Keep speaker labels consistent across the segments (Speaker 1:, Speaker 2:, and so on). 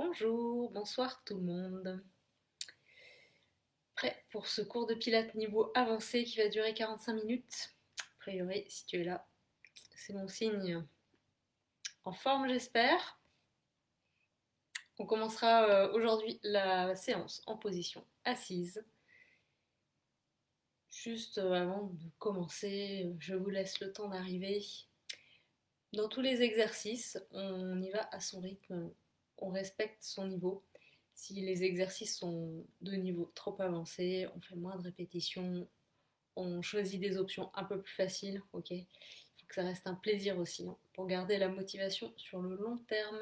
Speaker 1: Bonjour, bonsoir tout le monde. Prêt pour ce cours de pilates niveau avancé qui va durer 45 minutes? A priori, si tu es là, c'est mon signe en forme, j'espère. On commencera euh, aujourd'hui la séance en position assise. Juste euh, avant de commencer, je vous laisse le temps d'arriver. Dans tous les exercices, on y va à son rythme, on respecte son niveau. Si les exercices sont de niveau trop avancé, on fait moins de répétitions, on choisit des options un peu plus faciles, ok Il faut que ça reste un plaisir aussi, hein, pour garder la motivation sur le long terme.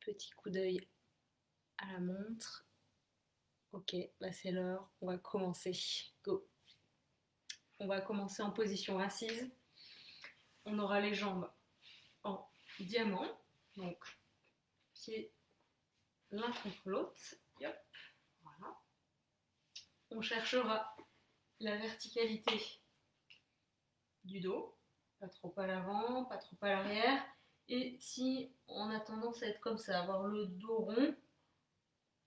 Speaker 1: Petit coup d'œil à la montre. Ok, là c'est l'heure, on va commencer. Go On va commencer en position assise. On aura les jambes en diamant, donc pieds l'un contre l'autre. On cherchera la verticalité du dos, pas trop à l'avant, pas trop à l'arrière. Et si on a tendance à être comme ça, avoir le dos rond,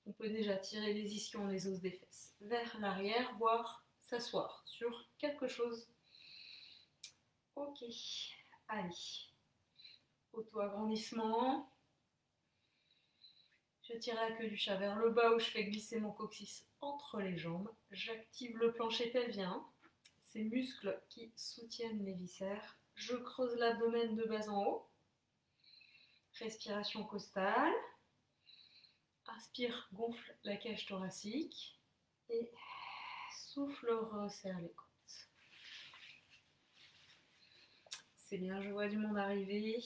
Speaker 1: on peut déjà tirer les ischions, les os des fesses vers l'arrière, voire s'asseoir sur quelque chose. Ok, allez. Auto-agrandissement. Je tire la queue du chat vers le bas où je fais glisser mon coccyx entre les jambes. J'active le plancher pelvien, ces muscles qui soutiennent les viscères. Je creuse l'abdomen de bas en haut. Respiration costale. Inspire, gonfle la cage thoracique. Et souffle, resserre les côtes. C'est bien, je vois du monde arriver.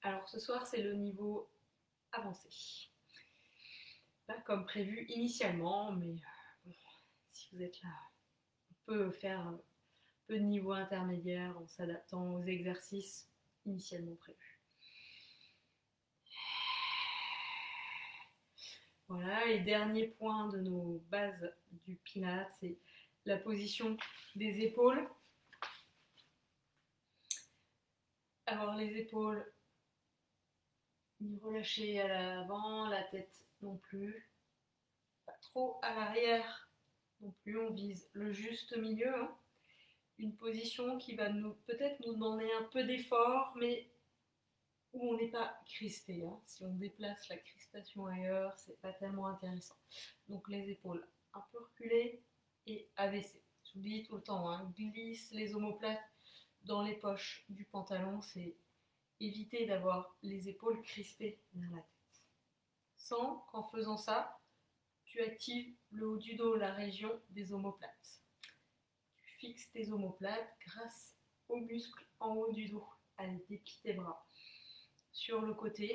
Speaker 1: Alors ce soir, c'est le niveau avancé. Pas comme prévu initialement, mais euh, si vous êtes là, on peut faire un peu de niveau intermédiaire en s'adaptant aux exercices initialement prévus. Voilà, et dernier point de nos bases du Pilates, c'est la position des épaules. Avoir les épaules relâchées à l'avant, la tête non plus, pas trop à l'arrière non plus, on vise le juste milieu. Hein. Une position qui va peut-être nous demander un peu d'effort, mais où on n'est pas crispé. Hein. Si on déplace la crispation ailleurs, c'est pas tellement intéressant. Donc les épaules un peu reculées et abaissées. J'oublie tout le temps, hein. glisse les omoplates dans les poches du pantalon, c'est éviter d'avoir les épaules crispées vers la tête. Sans qu'en faisant ça, tu actives le haut du dos, la région des omoplates. Tu fixes tes omoplates grâce aux muscles en haut du dos. Allez, déplie tes bras sur le côté.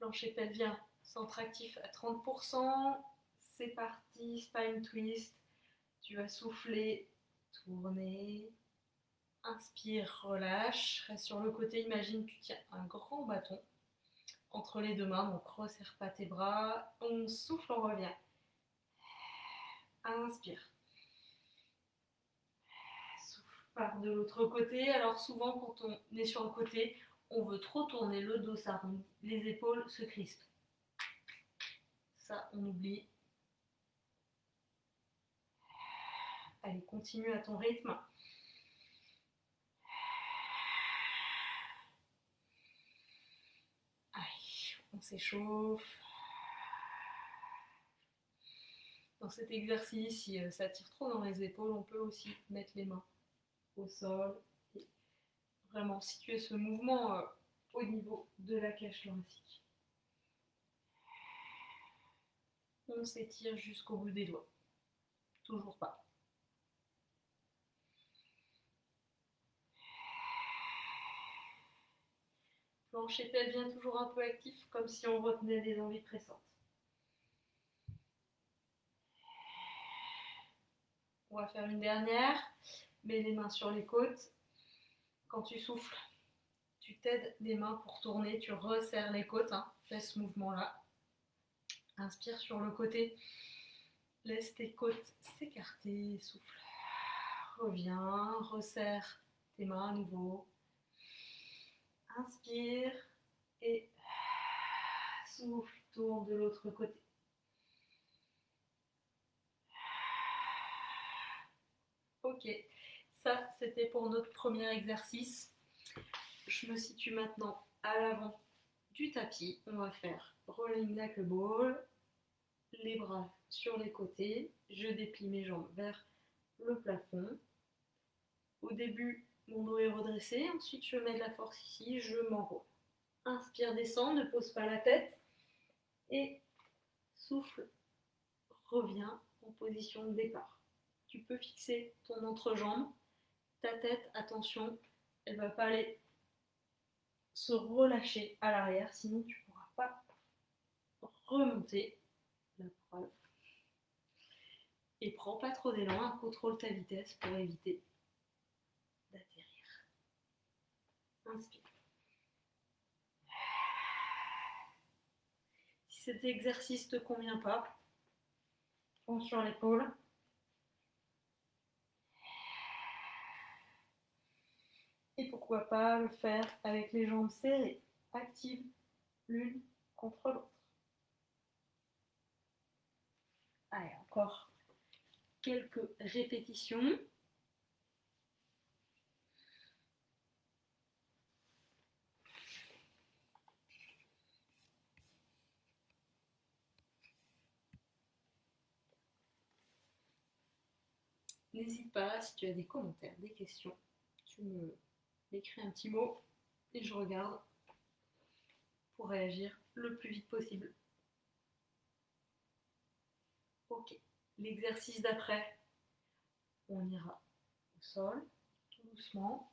Speaker 1: Plancher pelvien, centre actif à 30%. C'est parti, spine twist. Tu vas souffler, tourner. Inspire, relâche. Reste sur le côté. Imagine tu tiens un grand bâton entre les deux mains. Donc resserre pas tes bras. On souffle, on revient. Inspire. de l'autre côté. Alors souvent quand on est sur le côté, on veut trop tourner, le dos s'arrondit, les épaules se crispent. Ça, on oublie. Allez, continue à ton rythme. Allez, on s'échauffe. Dans cet exercice, si euh, ça tire trop dans les épaules, on peut aussi mettre les mains au sol. Vraiment situer ce mouvement euh, au niveau de la cage thoracique. On s'étire jusqu'au bout des doigts. Toujours pas. Plancher pelvien toujours un peu actif, comme si on retenait des envies pressantes. On va faire une dernière. Mets les mains sur les côtes. Quand tu souffles, tu t'aides des mains pour tourner, tu resserres les côtes. Hein. Fais ce mouvement-là. Inspire sur le côté. Laisse tes côtes s'écarter. Souffle. Reviens. Resserre tes mains à nouveau. Inspire et souffle. Tourne de l'autre côté. Ok, ça c'était pour notre premier exercice. Je me situe maintenant à l'avant du tapis. On va faire rolling like a ball, les bras sur les côtés. Je déplie mes jambes vers le plafond. Au début, mon dos est redressé. Ensuite, je mets de la force ici. Je m'enroule. Inspire, descend, ne pose pas la tête. Et souffle, reviens en position de départ. Tu peux fixer ton entrejambe. Ta tête, attention, elle va pas aller se relâcher à l'arrière, sinon tu pourras pas remonter la preuve. Et prends pas trop d'élan, contrôle ta vitesse pour éviter d'atterrir. Inspire. Si cet exercice ne te convient pas, prends sur l'épaule. Et pourquoi pas le faire avec les jambes serrées, actives l'une contre l'autre. Allez, encore quelques répétitions. N'hésite pas, si tu as des commentaires, des questions, tu me écris un petit mot et je regarde pour réagir le plus vite possible. Ok, l'exercice d'après, on ira au sol, tout doucement.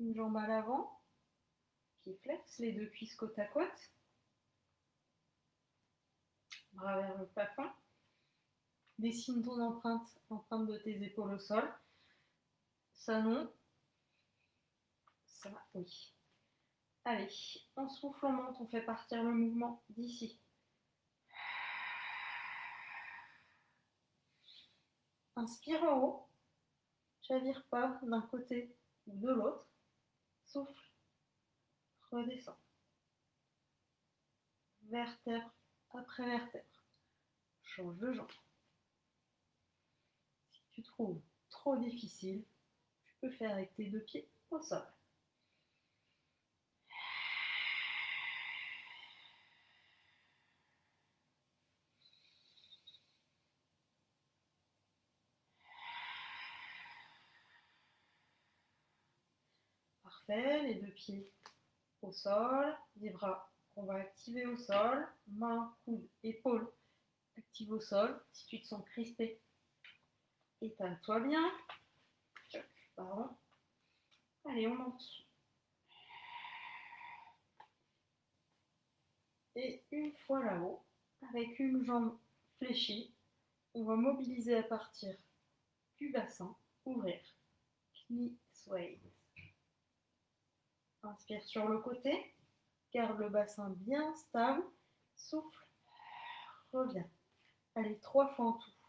Speaker 1: Une jambe à l'avant, pied flex, les deux cuisses côte à côte. Bras vers le plafond. Dessine ton empreinte, empreinte de tes épaules au sol. Ça non. Ça, oui. Allez, on souffle, on on fait partir le mouvement d'ici. Inspire en haut. Chavire pas d'un côté ou de l'autre. Souffle. Redescends. Vertèbre après vertèbre. Change de jambe. Si tu trouves trop difficile, peux faire avec tes deux pieds au sol. Parfait, les deux pieds au sol, les bras qu'on va activer au sol, main, coude, épaule active au sol. Si tu te sens crispé, étale-toi bien. Allez, on monte. Et une fois là-haut, avec une jambe fléchie, on va mobiliser à partir du bassin, ouvrir, knee sway. Inspire sur le côté, garde le bassin bien stable, souffle, reviens. Allez, trois fois en tout.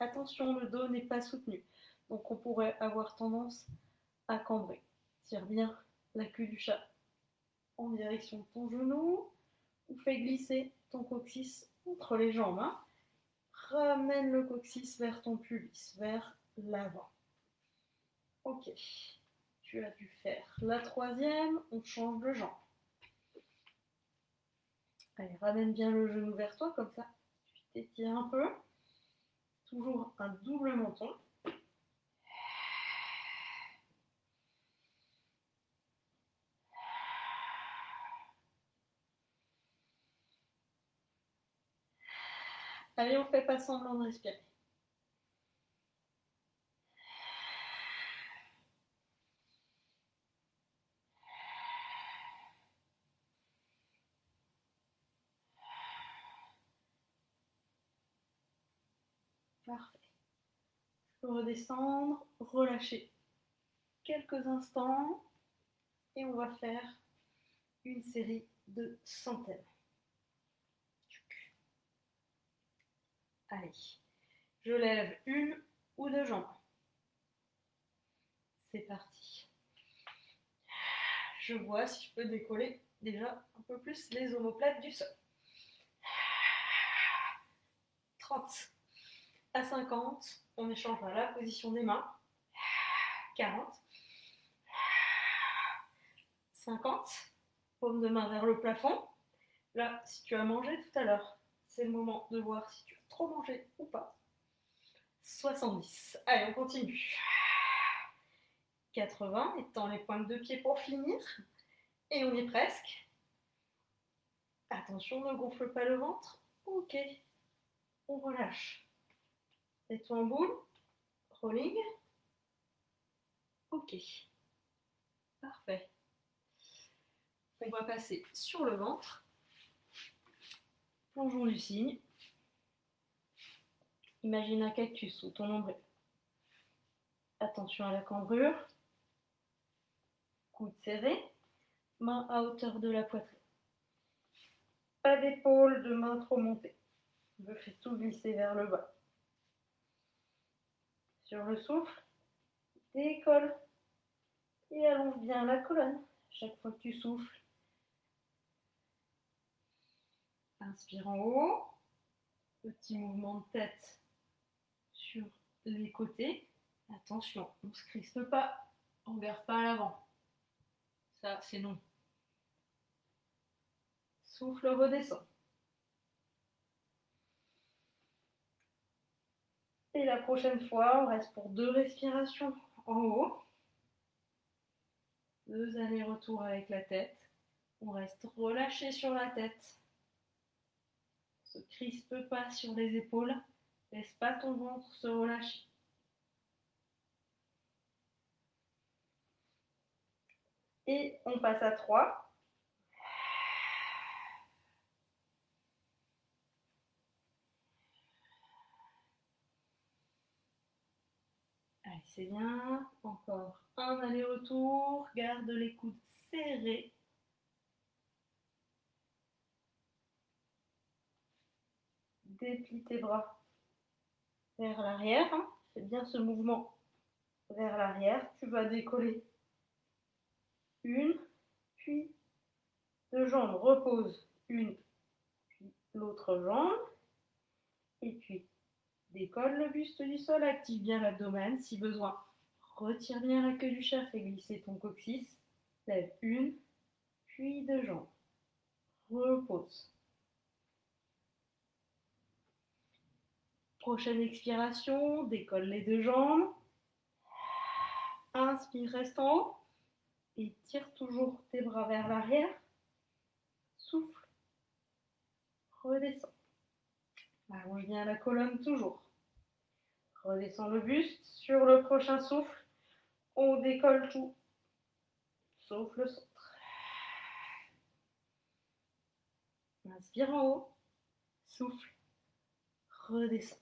Speaker 1: Attention, le dos n'est pas soutenu, donc on pourrait avoir tendance à cambrer. Tire bien la queue du chat en direction de ton genou ou fais glisser ton coccyx entre les jambes. Hein. Ramène le coccyx vers ton pubis, vers l'avant. Ok, tu as dû faire la troisième, on change de jambe. Allez, ramène bien le genou vers toi, comme ça, tu t'étires un peu. Toujours un double menton. Allez, on fait pas semblant de respirer. Parfait. Redescendre, relâcher quelques instants et on va faire une série de centaines. Allez, je lève une ou deux jambes. C'est parti. Je vois si je peux décoller déjà un peu plus les omoplates du sol. 30 à 50, on échangera la position des mains. 40, 50, paume de main vers le plafond. Là, si tu as mangé tout à l'heure, c'est le moment de voir si tu as trop mangé ou pas. 70. Allez, on continue. 80, étends les pointes de pied pour finir. Et on est presque. Attention, ne gonfle pas le ventre. Ok. On relâche. Et-toi en boule. Rolling? Ok. Parfait. On va passer sur le ventre. Plongeons du cygne. Imagine un cactus sous ton nombril. Attention à la cambrure. Coude serré. Main à hauteur de la poitrine. Pas d'épaule, de main trop montée. Je fais tout glisser vers le bas. Sur le souffle, décolle et allonge bien la colonne chaque fois que tu souffles. Inspire en haut, petit mouvement de tête sur les côtés. Attention, on ne se crispe pas, on ne garde pas à l'avant. Ça, c'est non. Souffle redescend. Et la prochaine fois, on reste pour deux respirations en haut. Deux allers-retours avec la tête. On reste relâché sur la tête. On se crispe pas sur les épaules. Laisse pas ton ventre se relâcher. Et on passe à 3. Allez, c'est bien. Encore un aller-retour. Garde les coudes serrés. Déplie tes bras vers l'arrière. Hein. Fais bien ce mouvement vers l'arrière. Tu vas décoller une, puis deux jambes. Repose une, puis l'autre jambe. Et puis décolle le buste du sol. Active bien l'abdomen si besoin. Retire bien la queue du chat. Fais glisser ton coccyx. Lève une, puis deux jambes. Repose. Prochaine expiration, décolle les deux jambes. Inspire, reste en haut. Et tire toujours tes bras vers l'arrière. Souffle. Redescends. Allonge bien la colonne toujours. Redescends le buste. Sur le prochain souffle, on décolle tout. Sauf le centre. Inspire en haut. Souffle. Redescends.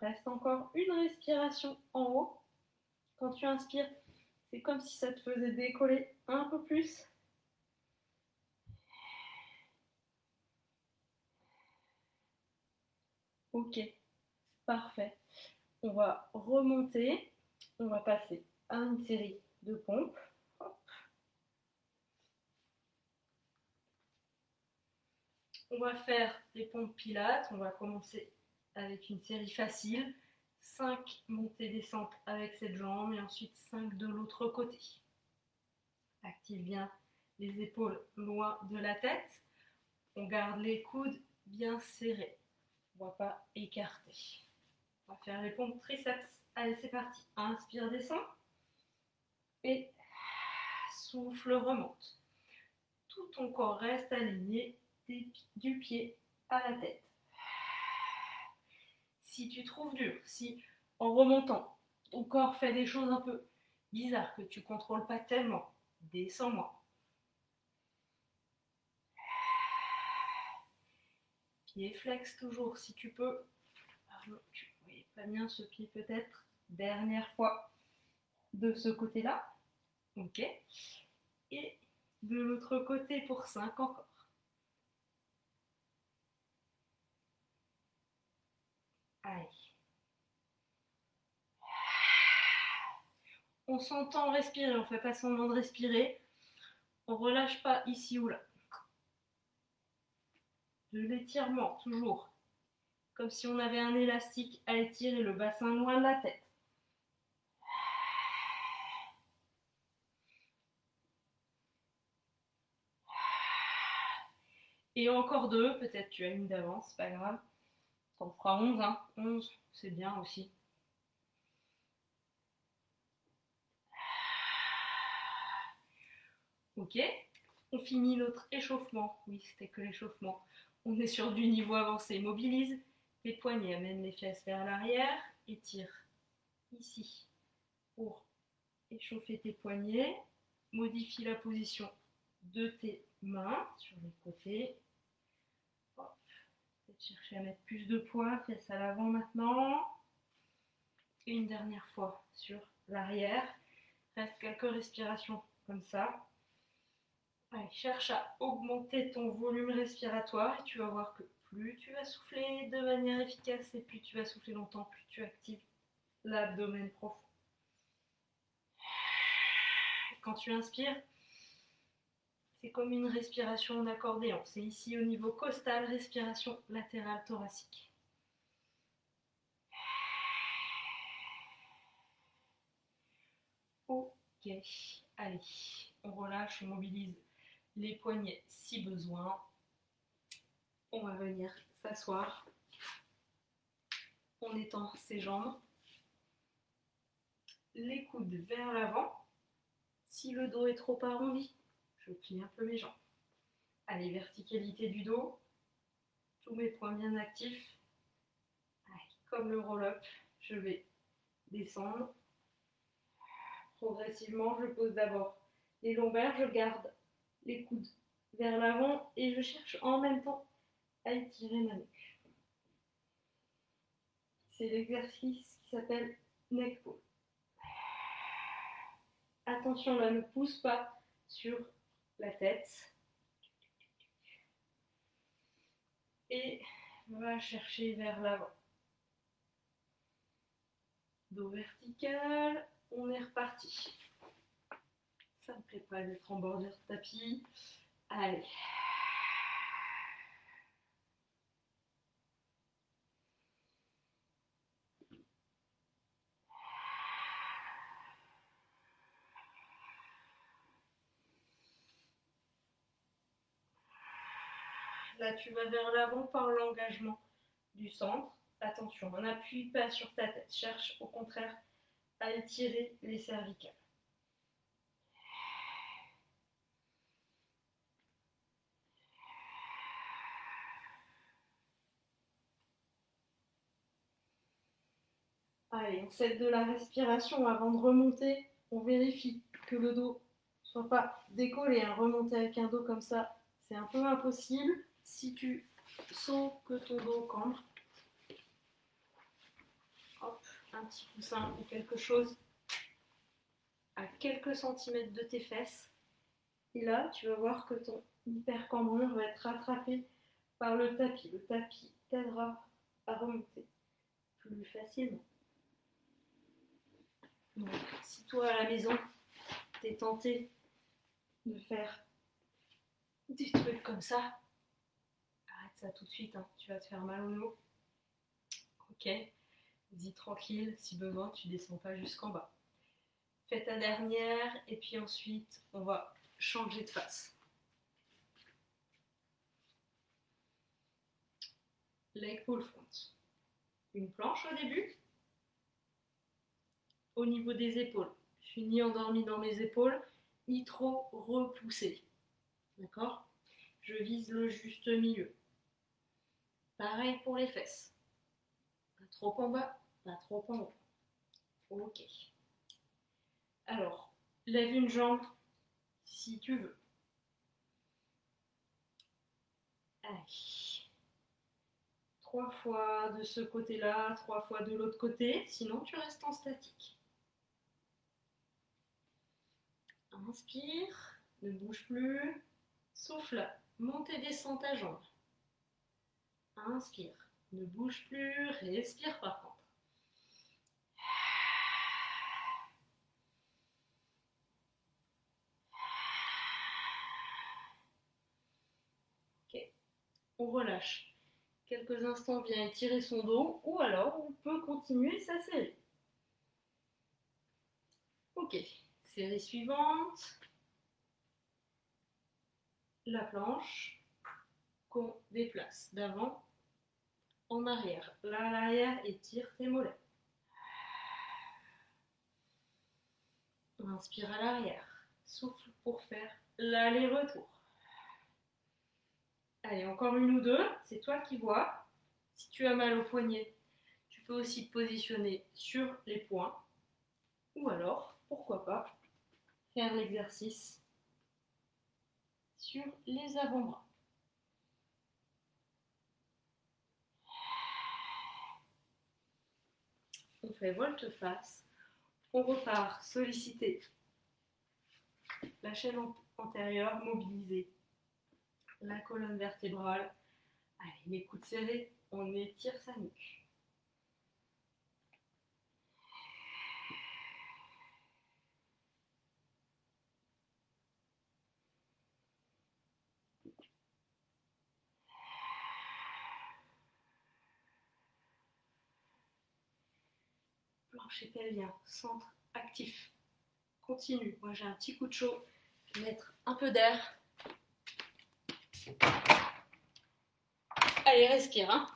Speaker 1: Reste encore une respiration en haut. Quand tu inspires, c'est comme si ça te faisait décoller un peu plus. Ok, parfait. On va remonter. On va passer à une série de pompes. On va faire des pompes pilates. On va commencer avec une série facile. 5 montées descentes avec cette jambe et ensuite 5 de l'autre côté. Active bien les épaules loin de la tête. On garde les coudes bien serrés. On ne va pas écarter. On va faire les pompes triceps. Allez, c'est parti. Inspire, descend. Et souffle, remonte. Tout ton corps reste aligné du pied à la tête si tu trouves dur, si en remontant, ton corps fait des choses un peu bizarres que tu contrôles pas tellement, descends-moi. Pied flex toujours si tu peux. Tu ne voyais pas bien ce pied peut-être. Dernière fois de ce côté-là. Ok. Et de l'autre côté pour 5 encore. Allez. On s'entend respirer, on ne fait pas semblant de respirer. On relâche pas ici ou là. De l'étirement, toujours. Comme si on avait un élastique à étirer le bassin loin de la tête. Et encore deux, peut-être tu as une d'avance, c'est pas grave. T'en feras 11, hein. 11, c'est bien aussi. Ok, on finit notre échauffement. Oui, c'était que l'échauffement. On est sur du niveau avancé. Mobilise tes poignets, amène les fesses vers l'arrière, étire ici pour échauffer tes poignets. Modifie la position de tes mains sur les côtés. Chercher à mettre plus de poids, fesses à l'avant maintenant. Et une dernière fois sur l'arrière. Reste quelques respirations comme ça. Cherche à augmenter ton volume respiratoire et tu vas voir que plus tu vas souffler de manière efficace et plus tu vas souffler longtemps, plus tu actives l'abdomen profond. Quand tu inspires, c'est comme une respiration d'accordéon. C'est ici au niveau costal, respiration latérale thoracique. Ok, allez, on relâche, on mobilise les poignets si besoin. On va venir s'asseoir. On étend ses jambes. Les coudes vers l'avant. Si le dos est trop arrondi, je plie un peu mes jambes. Allez, verticalité du dos. Tous mes points bien actifs. comme le roll-up, je vais descendre. Progressivement, je pose d'abord les lombaires, je garde les coudes vers l'avant et je cherche en même temps à étirer ma nuque. C'est l'exercice qui s'appelle neck pull. Attention là, ne pousse pas sur la tête. Et va chercher vers l'avant. Dos vertical, on est reparti. Ça me plaît pas d'être en bordure de tapis. Allez. Là, tu vas vers l'avant par l'engagement du centre. Attention, n'appuie pas sur ta tête. Cherche au contraire à étirer les cervicales. Allez, on cède de la respiration avant de remonter. On vérifie que le dos soit pas décollé. Hein. Remonter avec un dos comme ça, c'est un peu impossible. Si tu sens que ton dos cambre, hop, un petit coussin ou quelque chose à quelques centimètres de tes fesses. Et là, tu vas voir que ton hypercambrure va être rattrapé par le tapis. Le tapis t'aidera à remonter plus facilement. Donc, si toi à la maison, t'es tenté de faire des trucs comme ça, arrête ça tout de suite, hein. tu vas te faire mal au dos. Ok Vas-y tranquille, si besoin, tu descends pas jusqu'en bas. Fais ta dernière et puis ensuite, on va changer de face. Leg pull front. Une planche au début, au niveau des épaules. Je suis ni endormie dans mes épaules, ni trop repoussée. D'accord? Je vise le juste milieu. Pareil pour les fesses. Pas trop en bas, pas trop en haut. Ok. Alors, lève une jambe si tu veux. Allez. Trois fois de ce côté-là, trois fois de l'autre côté, sinon tu restes en statique. Inspire, ne bouge plus. Souffle, monte et descends ta jambe. Inspire, ne bouge plus, respire par contre. Ok, on relâche. Quelques instants, vient étirer son dos ou alors on peut continuer sa série. Ok, série suivante. La planche qu'on déplace d'avant en arrière. Là à l'arrière, étire tes mollets. Inspire à l'arrière. Souffle pour faire l'aller-retour. Allez, encore une ou deux, c'est toi qui vois. Si tu as mal au poignet, tu peux aussi te positionner sur les poings. Ou alors, pourquoi pas, faire l'exercice sur les avant-bras. On fait volte-face. On repart solliciter la chaîne antérieure, mobiliser la colonne vertébrale. Allez, les coudes serrés, on étire sa nuque. Plancher pelvien, centre actif. Continue. Moi j'ai un petit coup de chaud. Je vais mettre un peu d'air Allez, respire. Hein.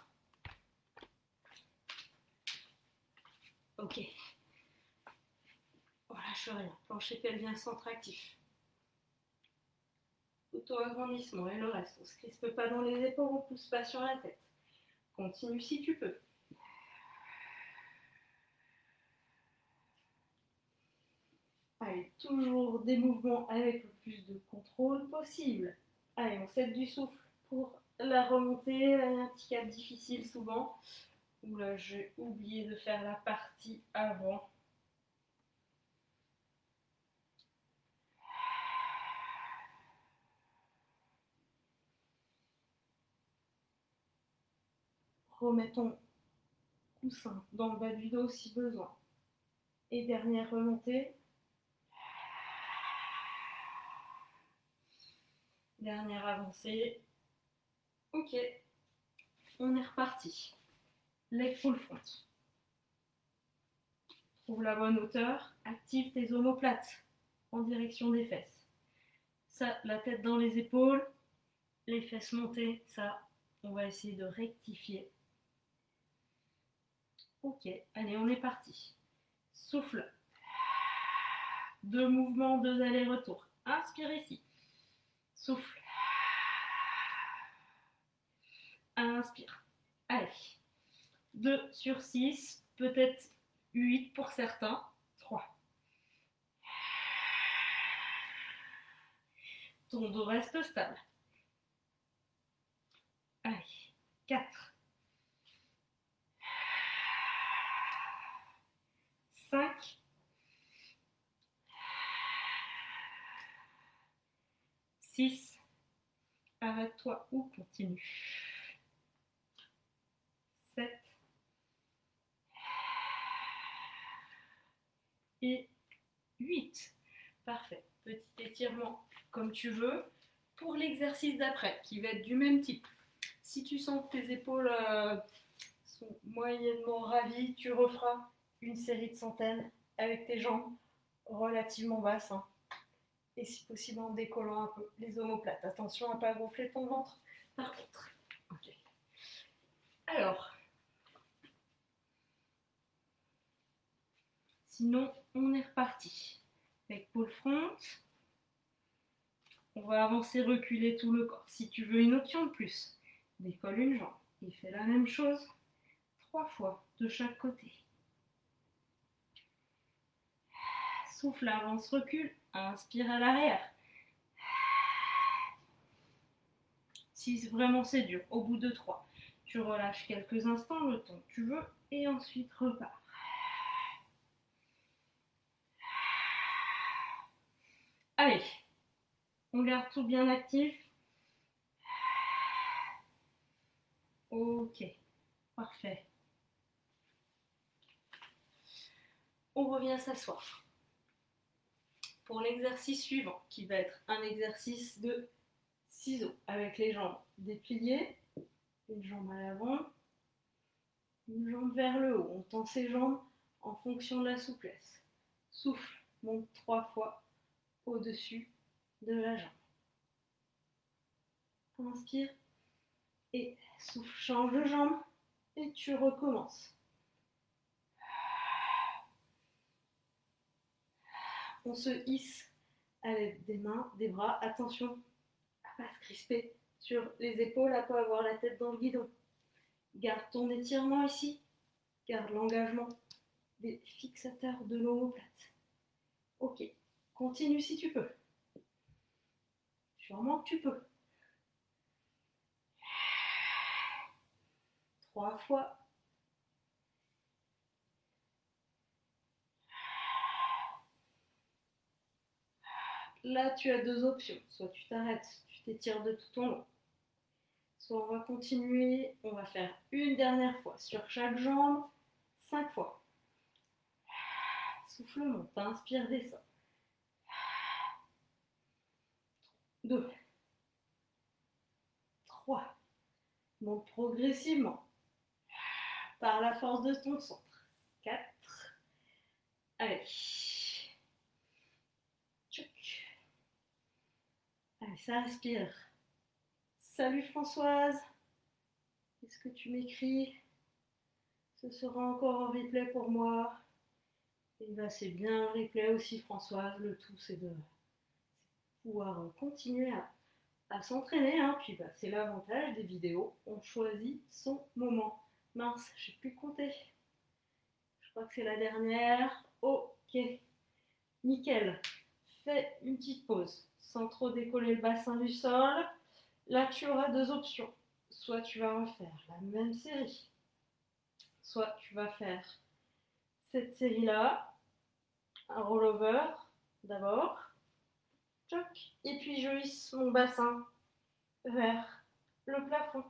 Speaker 1: Ok. Voilà, je rien. Plancher pelvien centre actif. Auto-agrandissement et le reste. On ne se crispe pas dans les épaules, on ne pousse pas sur la tête. Continue si tu peux. Allez, toujours des mouvements avec le plus de contrôle possible. Allez, on cède du souffle pour la remontée. Un petit cap difficile souvent. Où là, j'ai oublié de faire la partie avant. Remettons coussin dans le bas du dos si besoin. Et dernière remontée. Dernière avancée. Ok. On est reparti. Leg full front. Trouve la bonne hauteur. Active tes omoplates en direction des fesses. Ça, la tête dans les épaules. Les fesses montées. Ça, on va essayer de rectifier. Ok. Allez, on est parti. Souffle. Deux mouvements, deux allers-retours. Inspire ici. Souffle. Inspire. Allez. 2 sur 6, peut-être 8 pour certains. 3. Ton dos reste stable. Allez. 4. 5. 6. Arrête-toi ou continue. 7. Et 8. Parfait. Petit étirement comme tu veux pour l'exercice d'après qui va être du même type. Si tu sens que tes épaules euh, sont moyennement ravies, tu referas une série de centaines avec tes jambes relativement basses. Hein et si possible en décollant un peu les omoplates. Attention à ne pas gonfler ton ventre par contre. Alors, sinon on est reparti. Avec pôle front, on va avancer, reculer tout le corps. Si tu veux une option de plus, décolle une jambe et fais la même chose trois fois de chaque côté. Souffle, avance, recule. Inspire à l'arrière. Si vraiment c'est dur, au bout de 3, Tu relâches quelques instants le temps que tu veux et ensuite repars. Allez, on garde tout bien actif. Ok, parfait. On revient s'asseoir. Pour l'exercice suivant, qui va être un exercice de ciseaux avec les jambes dépliées, une jambe à l'avant, une jambe vers le haut. On tend ses jambes en fonction de la souplesse. Souffle, monte trois fois au-dessus de la jambe. Inspire et souffle, change de jambe et tu recommences. On se hisse à l'aide des mains, des bras. Attention à pas se crisper sur les épaules, à pas avoir la tête dans le guidon. Garde ton étirement ici. Garde l'engagement des fixateurs de l'omoplate. Ok, continue si tu peux. Sûrement que tu peux. Trois fois. Là, tu as deux options. Soit tu t'arrêtes, tu t'étires de tout ton long. Soit on va continuer, on va faire une dernière fois sur chaque jambe, cinq fois. Souffle, monte, inspire, descend. Deux. Trois. Monte progressivement par la force de ton centre. Quatre. Allez. Allez, ça respire. Salut Françoise. Est-ce que tu m'écris? Ce sera encore un replay pour moi. Et bah c'est bien un replay aussi Françoise. Le tout c'est de pouvoir continuer à, s'entraîner. Hein. Puis bah, c'est l'avantage des vidéos. On choisit son moment. Mince, j'ai plus compter. Je crois que c'est la dernière. Ok. Nickel. Fais une petite pause sans trop décoller le bassin du sol. Là, tu auras deux options. Soit tu vas refaire la même série, soit tu vas faire cette série-là, un rollover d'abord, et puis je hisse mon bassin vers le plafond.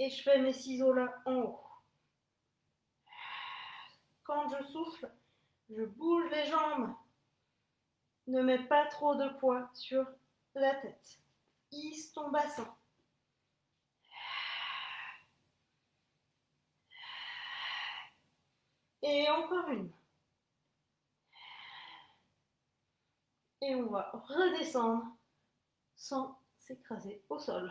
Speaker 1: Et je fais mes ciseaux là en haut. Quand je souffle, je bouge les jambes ne mets pas trop de poids sur la tête. Hisse ton bassin. Et encore une. Et on va redescendre sans s'écraser au sol.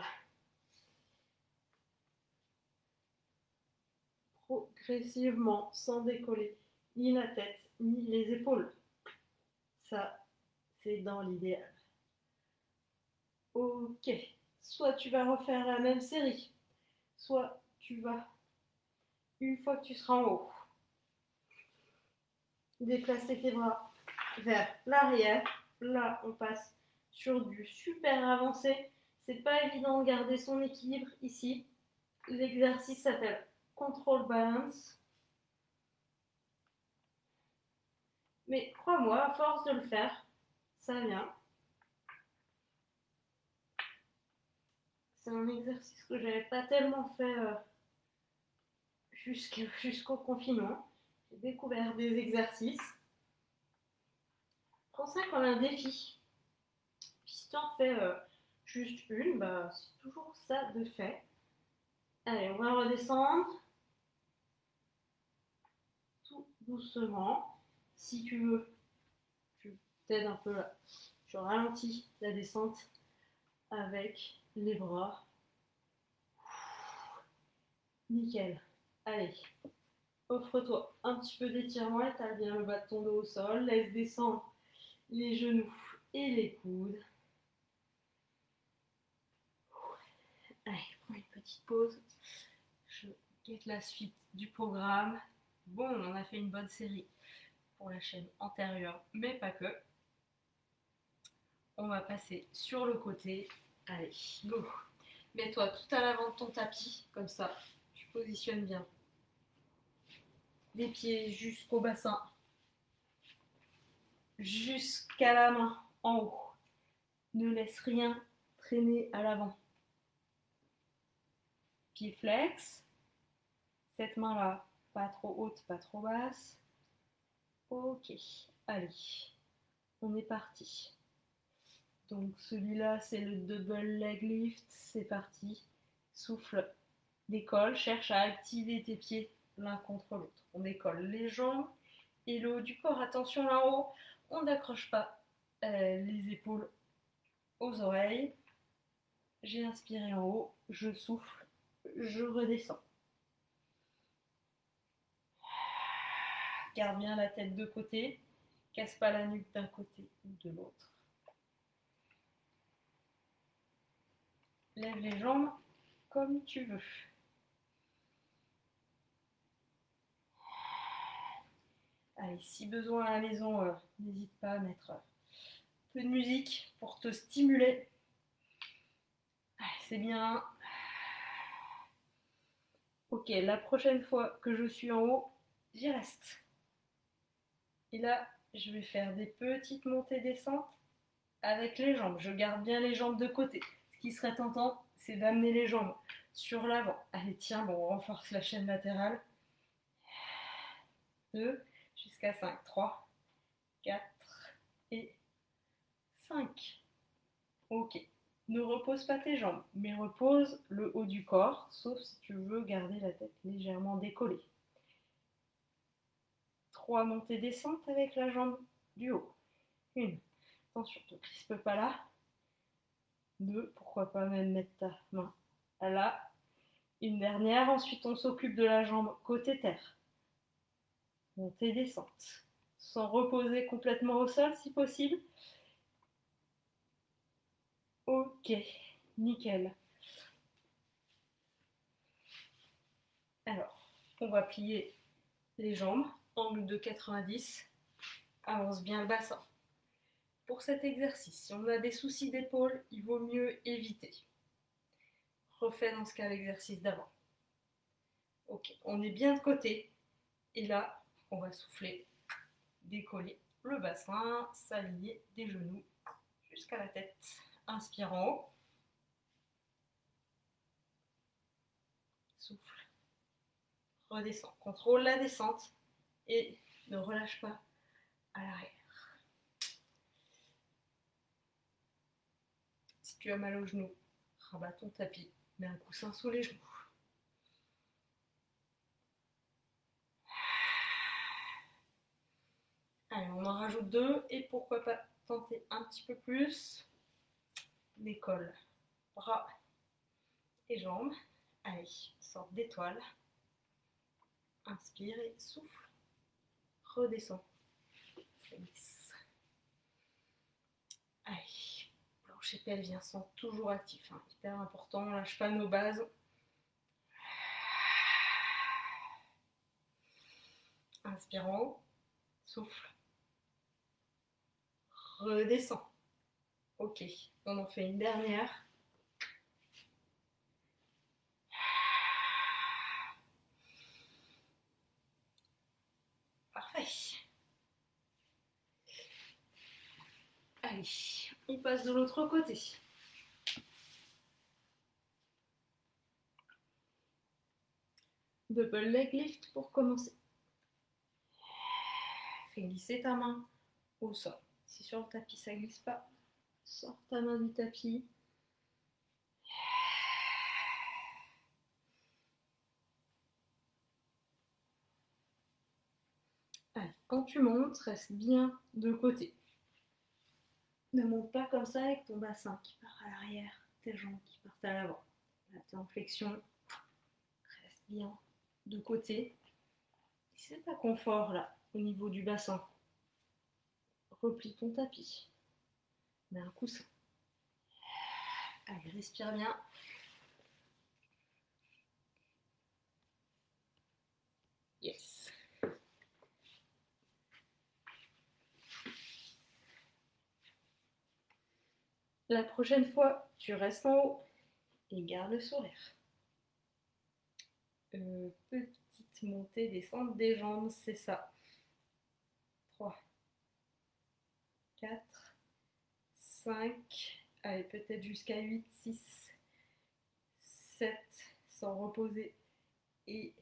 Speaker 1: Progressivement, sans décoller ni la tête ni les épaules. Ça, dans l'idéal. Ok. Soit tu vas refaire la même série, soit tu vas, une fois que tu seras en haut, déplacer tes bras vers l'arrière. Là, on passe sur du super avancé. C'est pas évident de garder son équilibre ici. L'exercice s'appelle Control Balance. Mais crois-moi, à force de le faire, ça vient. C'est un exercice que j'avais pas tellement fait euh, jusqu'au confinement. J'ai découvert des exercices. Prends ça comme un défi. si tu en fais euh, juste une, bah, c'est toujours ça de fait. Allez, on va redescendre. Tout doucement. Si tu veux t'aide un peu là. Je ralentis la descente avec les bras. Nickel. Allez, offre-toi un petit peu d'étirement, étale bien le bas de ton dos au sol, laisse descendre les genoux et les coudes. Allez, prends une petite pause. Je guette la suite du programme. Bon, on en a fait une bonne série pour la chaîne antérieure, mais pas que on va passer sur le côté. Allez, go Mets-toi tout à l'avant de ton tapis, comme ça, tu positionnes bien. Des pieds jusqu'au bassin, jusqu'à la main en haut. Ne laisse rien traîner à l'avant. Pied flex. Cette main-là, pas trop haute, pas trop basse. Ok, allez, on est parti. Donc celui-là, c'est le double leg lift. C'est parti. Souffle, décolle, cherche à activer tes pieds l'un contre l'autre. On décolle les jambes et le haut du corps. Attention là-haut, on n'accroche pas euh, les épaules aux oreilles. J'ai inspiré en haut, je souffle, je redescends. Garde bien la tête de côté, casse pas la nuque d'un côté ou de l'autre. Lève les jambes comme tu veux. Allez, si besoin à la maison, n'hésite pas à mettre un peu de musique pour te stimuler. C'est bien. Ok, la prochaine fois que je suis en haut, j'y reste. Et là, je vais faire des petites montées-descentes avec les jambes. Je garde bien les jambes de côté. Qui serait tentant, c'est d'amener les jambes sur l'avant. Allez, tiens, bon, on renforce la chaîne latérale. 2 jusqu'à 5. 3, 4 et 5. Ok. Ne repose pas tes jambes, mais repose le haut du corps, sauf si tu veux garder la tête légèrement décollée. 3 montées descentes avec la jambe du haut. Une. Attention, ne crispe pas là. Deux. Pourquoi pas même mettre ta main là. Une dernière. Ensuite, on s'occupe de la jambe côté terre. Montée descente. Sans reposer complètement au sol si possible. Ok, nickel. Alors, on va plier les jambes angle de 90, avance bien le bassin. Pour cet exercice, si on a des soucis d'épaule, il vaut mieux éviter. Refais dans ce cas l'exercice d'avant. Ok, on est bien de côté. Et là, on va souffler, décoller le bassin, s'aligner des genoux jusqu'à la tête. Inspire. Souffle. Redescends. Contrôle la descente et ne relâche pas à l'arrière. Si tu as mal au genou, rabat ton tapis, mets un coussin sous les genoux. Allez, on en rajoute deux et pourquoi pas tenter un petit peu plus. Décolle, bras et jambes. Allez, sorte d'étoile. Inspire et souffle redescend. Allez, plancher pelvien sont toujours actif, hein. hyper important, on lâche pas nos bases. Haut, souffle, redescend. Ok, on en fait une dernière. On passe de l'autre côté. Double leg lift pour commencer. Fais glisser ta main au sol. Si sur le tapis ça glisse pas, sors ta main du tapis. Allez, quand tu montes, reste bien de côté. Ne monte pas comme ça avec ton bassin qui part à l'arrière, tes jambes qui partent à l'avant. Là, tu es en flexion. Reste bien de côté. Si c'est pas confort là, au niveau du bassin, replie ton tapis. Mets un coussin. Allez, respire bien. Yes. La prochaine fois, tu restes en haut et garde le sourire. Euh, petite montée, descente des jambes, c'est ça. 3, 4, 5, allez peut-être jusqu'à 8, 6, 7, sans reposer, et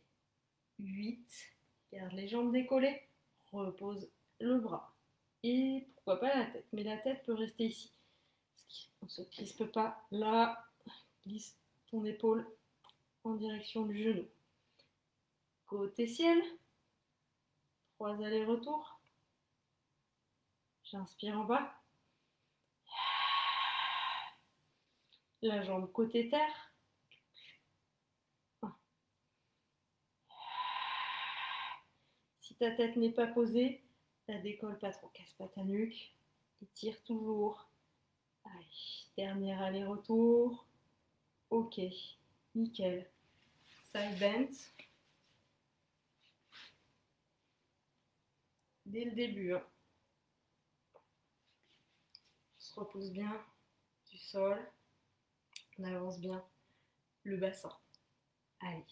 Speaker 1: 8. Garde les jambes décollées, repose le bras. Et pourquoi pas la tête, mais la tête peut rester ici. On se crispe pas. Là, glisse ton épaule en direction du genou. Côté ciel, trois allers-retours. J'inspire en bas. La jambe côté terre. Si ta tête n'est pas posée, la décolle pas trop, casse pas ta nuque. Et tire toujours. Allez, dernier aller-retour. Ok, nickel. Side bend. Dès le début. Hein. On se repose bien du sol. On avance bien le bassin. Allez.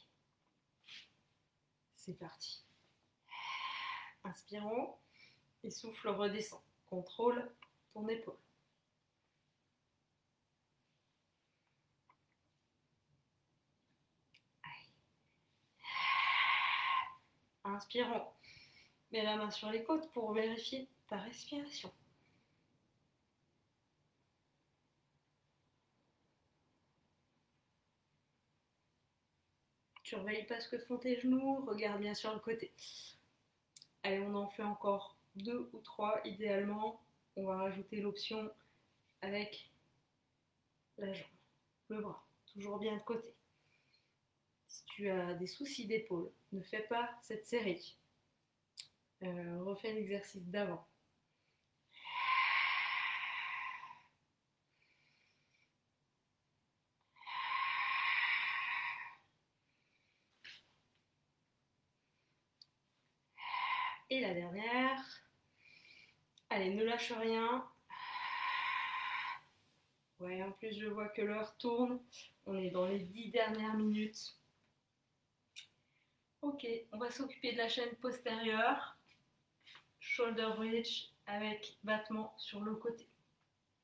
Speaker 1: C'est parti. Inspirons et souffle redescend. Contrôle ton épaule. Inspirons. Mets la main sur les côtes pour vérifier ta respiration. Surveille pas ce que font tes genoux, regarde bien sur le côté. Allez, on en fait encore deux ou trois idéalement. On va rajouter l'option avec la jambe, le bras, toujours bien de côté. Si tu as des soucis d'épaule, ne fais pas cette série. Euh, refais l'exercice d'avant. Et la dernière. Allez, ne lâche rien. Ouais, en plus, je vois que l'heure tourne. On est dans les dix dernières minutes. Ok, on va s'occuper de la chaîne postérieure. Shoulder bridge avec battement sur le côté.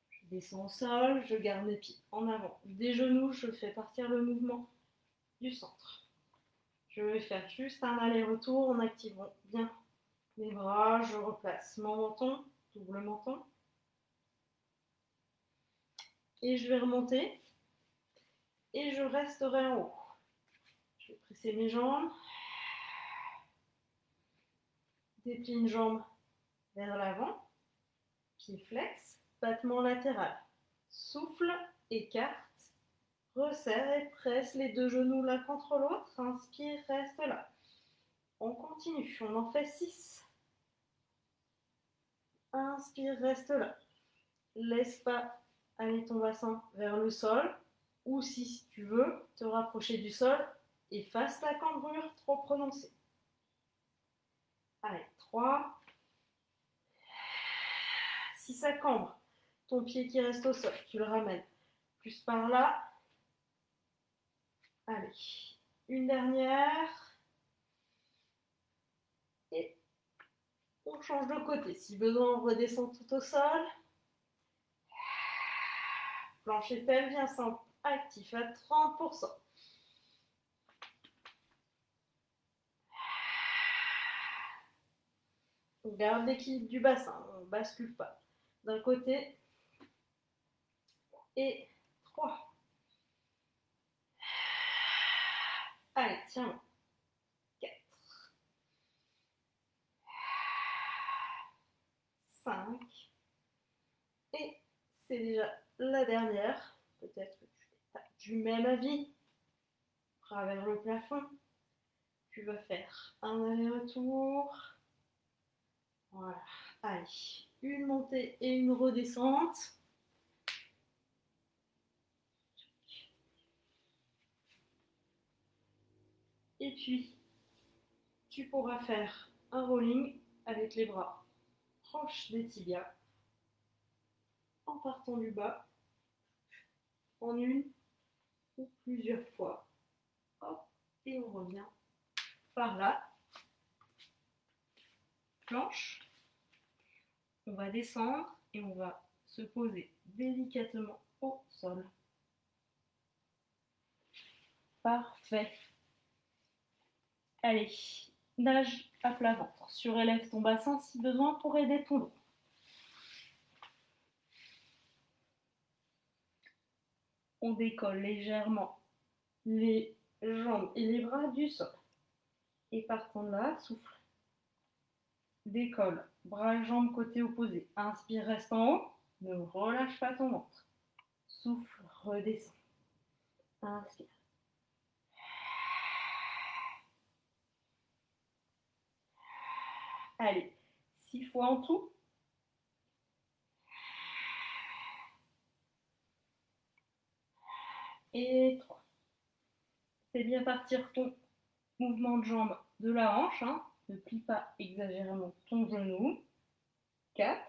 Speaker 1: Je descends au sol, je garde mes pieds en avant. Des genoux, je fais partir le mouvement du centre. Je vais faire juste un aller-retour en activant bien les bras, je replace mon menton, double menton. Et je vais remonter. Et je resterai en haut. Je vais presser mes jambes. Déplie une jambe vers l'avant. Pied flex. Battement latéral. Souffle, écarte. Resserre et presse les deux genoux l'un contre l'autre. Inspire, reste là. On continue. On en fait 6. Inspire, reste là. Laisse pas aller ton bassin vers le sol. Ou si tu veux, te rapprocher du sol, efface la cambrure trop prononcée. Allez, 3. Si ça cambre, ton pied qui reste au sol, tu le ramènes plus par là. Allez, une dernière. On change de côté. Si besoin, on redescend tout au sol. Plancher pelvien simple actif à 30%. On garde l'équilibre du bassin, on ne bascule pas. D'un côté et 3. Allez, tiens. 5. Et c'est déjà la dernière. Peut-être que tu n'es pas du même avis. Travers le plafond. Tu vas faire un aller-retour. Voilà. Allez, une montée et une redescente. Et puis, tu pourras faire un rolling avec les bras proche des tibias en partant du bas en une, ou plusieurs fois. Hop, et on revient par là. Planche. On va descendre et on va se poser délicatement au sol. Parfait. Allez, nage à plat ventre. Surélève ton bassin si besoin pour aider ton dos. On décolle légèrement les jambes et les bras du sol. Et partant de là, souffle. Décolle, bras et jambes côté opposé. Inspire, reste en haut. Ne relâche pas ton ventre. Souffle, redescend. Inspire. Allez, six fois en tout. Et trois. Fais bien partir ton mouvement de jambe de la hanche. Hein. Ne plie pas exagérément ton genou. 4.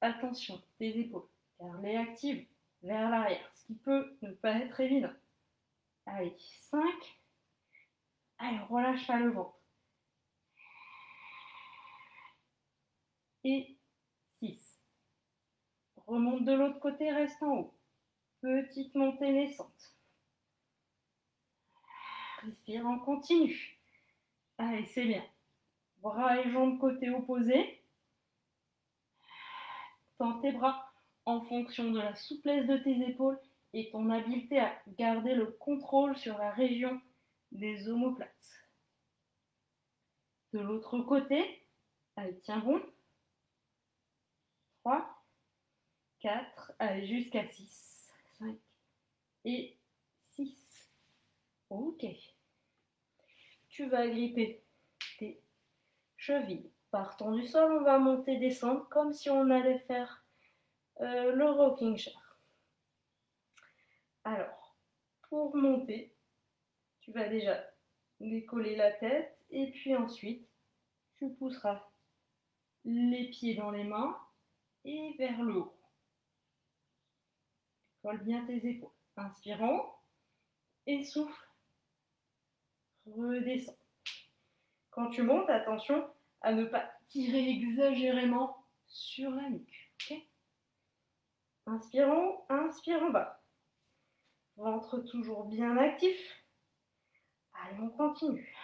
Speaker 1: Attention, tes épaules. Garde-les actives vers l'arrière, ce qui peut ne pas être évident. Allez, 5. Allez, relâche pas le ventre. Et 6. Remonte de l'autre côté, reste en haut. Petite montée naissante. Respire en continu. Allez, c'est bien. Bras et jambes côté opposé. Tends tes bras en fonction de la souplesse de tes épaules et ton habileté à garder le contrôle sur la région des omoplates. De l'autre côté, allez, tiens bon. 3, 4, allez, jusqu'à 6, 5 et 6. Ok. Tu vas gripper tes chevilles. Partant du sol, on va monter, descendre comme si on allait faire euh, le rocking chair. Alors, pour monter, tu vas déjà décoller la tête et puis ensuite, tu pousseras les pieds dans les mains et vers le haut. Colle bien tes épaules. Inspirons et souffle. Redescends. Quand tu montes, attention à ne pas tirer exagérément sur la nuque. Inspirons, inspire en bas. Ventre toujours bien actif. Allez, on continue.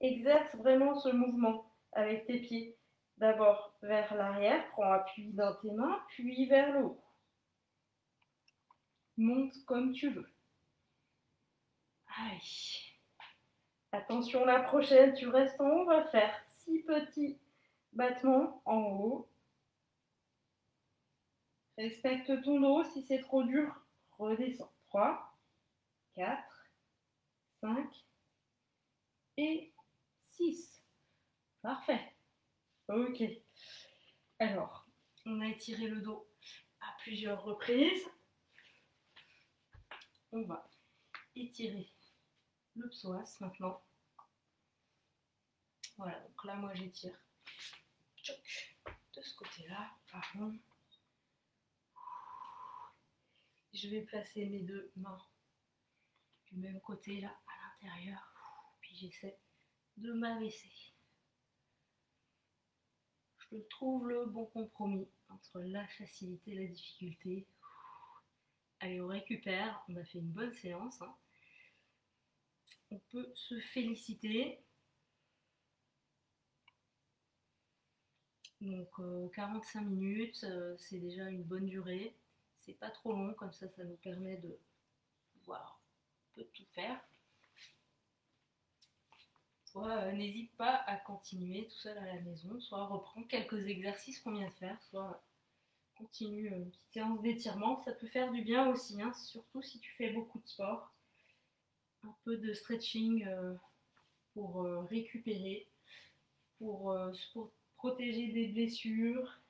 Speaker 1: Exerce vraiment ce mouvement avec tes pieds. D'abord vers l'arrière, prends appui dans tes mains, puis vers le haut. Monte comme tu veux. Allez. Attention, la prochaine, tu restes en haut, on va faire six petits battements en haut. Respecte ton dos, si c'est trop dur, redescends. 3, 4, 5 et 6. Parfait. Ok. Alors, on a étiré le dos à plusieurs reprises. On va étirer le psoas maintenant. Voilà, donc là, moi, j'étire de ce côté-là. Pardon. Je vais placer mes deux mains du même côté là à l'intérieur. Puis j'essaie de m'abaisser. Je trouve le bon compromis entre la facilité et la difficulté. Allez, on récupère. On a fait une bonne séance. Hein. On peut se féliciter. Donc 45 euh, minutes, euh, c'est déjà une bonne durée. C'est pas trop long, comme ça, ça nous permet de pouvoir tout faire soit euh, n'hésite pas à continuer tout seul à la maison, soit reprends quelques exercices qu'on vient de faire, soit continue une petite séance d'étirement. Ça peut faire du bien aussi, hein, surtout si tu fais beaucoup de sport. Un peu de stretching euh, pour euh, récupérer, pour protéger des blessures,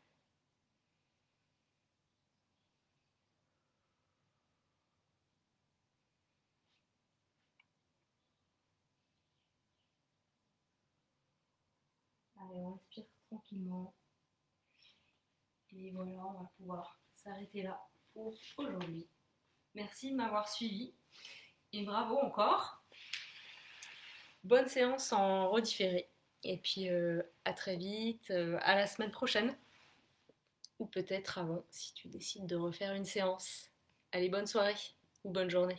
Speaker 1: Allez, on respire tranquillement. Et voilà, on va pouvoir s'arrêter là pour aujourd'hui. Merci de m'avoir suivi et bravo encore. Bonne séance en redifféré. Et puis euh, à très vite, euh, à la semaine prochaine. Ou peut-être avant si tu décides de refaire une séance. Allez, bonne soirée ou bonne journée.